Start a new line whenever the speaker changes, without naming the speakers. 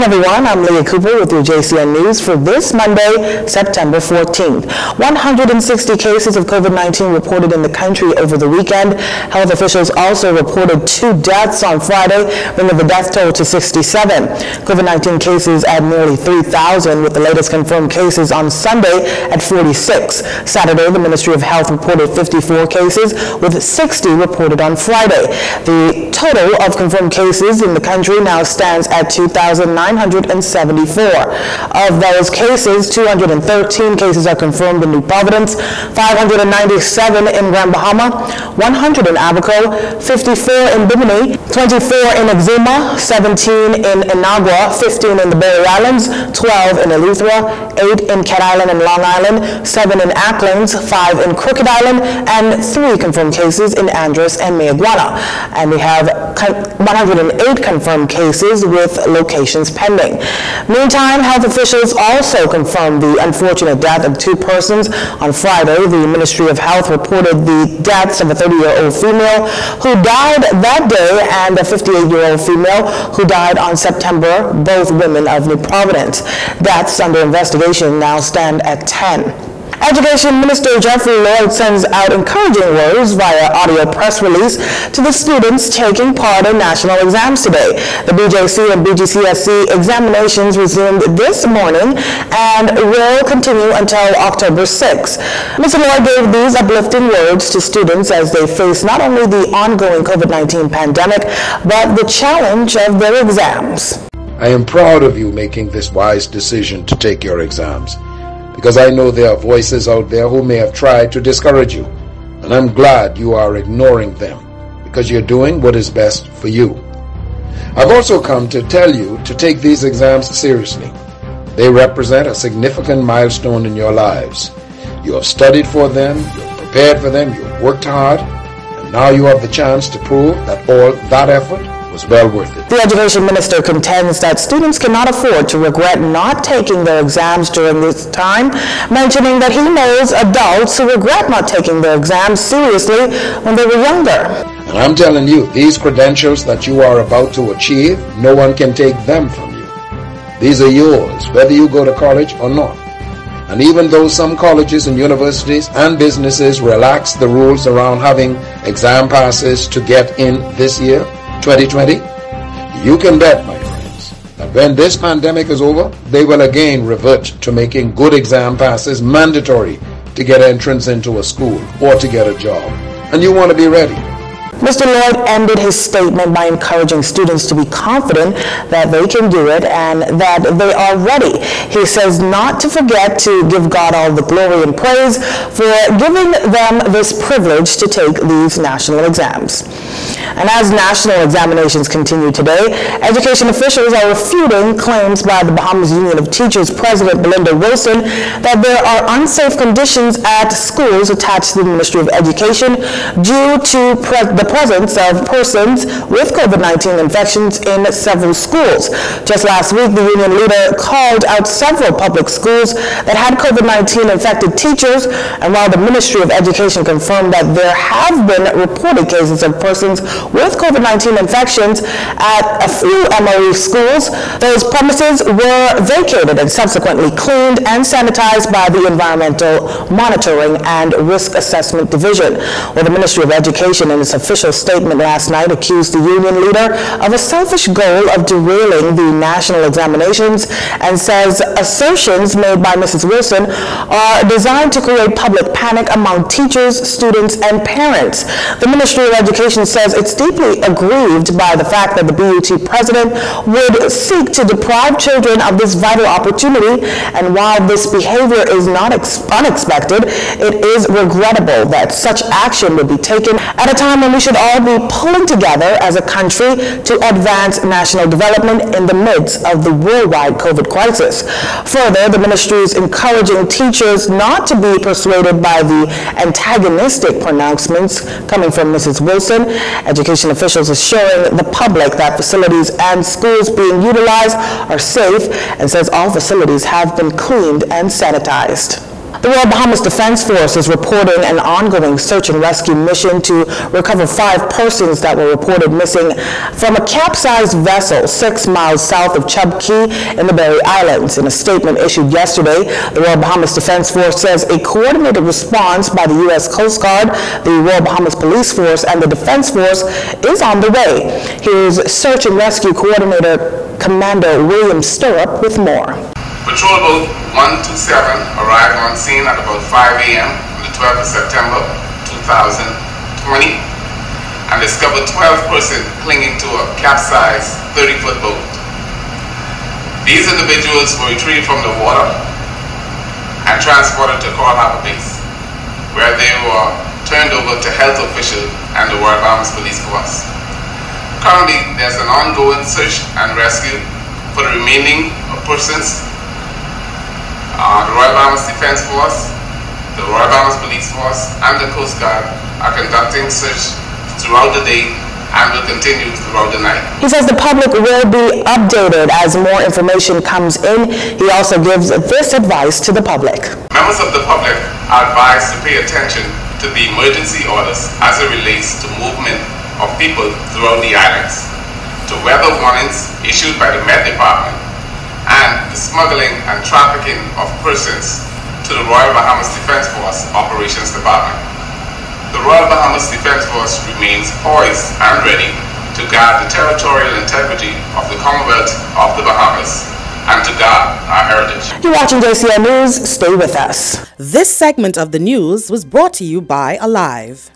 morning, everyone. I'm Leah Cooper with your JCN News for this Monday, September 14th. 160 cases of COVID-19 reported in the country over the weekend. Health officials also reported two deaths on Friday, bringing the death toll to 67. COVID-19 cases at nearly 3,000, with the latest confirmed cases on Sunday at 46. Saturday, the Ministry of Health reported 54 cases, with 60 reported on Friday. The total of confirmed cases in the country now stands at 2,974. Of those cases, 213 cases are confirmed in New Providence, 597 in Grand Bahama, 100 in Abaco, 54 in Bimini, 24 in Exuma, 17 in Inagua, 15 in the Berry Islands, 12 in Eleuthera, 8 in Cat Island and Long Island, 7 in Acklins, 5 in Crooked Island, and 3 confirmed cases in Andros and Mayaguana. And we have 108 confirmed cases with locations pending. Meantime, health officials also confirmed the unfortunate death of two persons on Friday. The Ministry of Health reported the deaths of a 30-year-old female who died that day and a 58-year-old female who died on September, both women of New Providence. Deaths under investigation now stand at 10. Education Minister Jeffrey Lloyd sends out encouraging words via audio press release to the students taking part in national exams today. The BJC and BGCSE examinations resumed this morning and will continue until October 6. Mr. Lloyd gave these uplifting words to students as they face not only the ongoing COVID-19 pandemic, but the challenge of their exams.
I am proud of you making this wise decision to take your exams because I know there are voices out there who may have tried to discourage you. And I'm glad you are ignoring them because you're doing what is best for you. I've also come to tell you to take these exams seriously. They represent a significant milestone in your lives. You have studied for them, you've prepared for them, you've worked hard, and now you have the chance to prove that all that effort was well worth it.
The education minister contends that students cannot afford to regret not taking their exams during this time, mentioning that he knows adults who regret not taking their exams seriously when they were younger.
And I'm telling you, these credentials that you are about to achieve, no one can take them from you. These are yours, whether you go to college or not. And even though some colleges and universities and businesses relax the rules around having exam passes to get in this year, 2020, you can bet, my friends, that when this pandemic is over, they will again revert to making good exam passes mandatory to get entrance into a school or to get a job. And you want to be ready.
Mr. Lloyd ended his statement by encouraging students to be confident that they can do it and that they are ready. He says not to forget to give God all the glory and praise for giving them this privilege to take these national exams. And as national examinations continue today, education officials are refuting claims by the Bahamas Union of Teachers President Belinda Wilson that there are unsafe conditions at schools attached to the Ministry of Education due to the presence of persons with COVID-19 infections in several schools. Just last week, the union leader called out several public schools that had COVID-19 infected teachers, and while the Ministry of Education confirmed that there have been reported cases of persons with COVID-19 infections at a few MOE schools. Those premises were vacated and subsequently cleaned and sanitized by the Environmental Monitoring and Risk Assessment Division. Well, the Ministry of Education and its official statement last night accused the union leader of a selfish goal of derailing the national examinations and says assertions made by Mrs. Wilson are designed to create public panic among teachers, students, and parents. The Ministry of Education says it's deeply aggrieved by the fact that the BUT president would seek to deprive children of this vital opportunity. And while this behavior is not unexpected, it is regrettable that such action would be taken at a time when we should all be pulling together as a country to advance national development in the midst of the worldwide COVID crisis. Further, the ministry is encouraging teachers not to be persuaded by the antagonistic pronouncements coming from Mrs. Wilson. Education officials assuring the public that facilities and schools being utilized are safe and says all facilities have been cleaned and sanitized. The Royal Bahamas Defense Force is reporting an ongoing search and rescue mission to recover five persons that were reported missing from a capsized vessel six miles south of Chub Cay in the Berry Islands. In a statement issued yesterday, the Royal Bahamas Defense Force says a coordinated response by the U.S. Coast Guard, the Royal Bahamas Police Force, and the Defense Force is on the way. Here's Search and Rescue Coordinator Commander William Stirrup with more.
Patrol Boat 127 arrived on scene at about 5 a.m. on the 12th of September 2020 and discovered 12 persons clinging to a capsized 30-foot boat. These individuals were retrieved from the water and transported to Coral Harbor Base, where they were turned over to health officials and the Royal Bahamas Police Force. Currently, there's an ongoing search and rescue for the remaining persons uh, the Royal Bahamas Defense Force, the Royal Bahamas Police Force, and the Coast Guard are conducting search throughout the day and will continue throughout the night.
He says the public will be updated as more information comes in. He also gives this advice to the public.
Members of the public are advised to pay attention to the emergency orders as it relates to movement of people throughout the islands, to weather warnings issued by the Met Department, and the smuggling and trafficking of persons to the Royal Bahamas Defense Force Operations Department. The Royal Bahamas Defense Force remains poised and ready to guard the territorial integrity of the Commonwealth of the Bahamas and to guard our heritage.
You're watching JCN News. Stay with us.
This segment of the news was brought to you by Alive.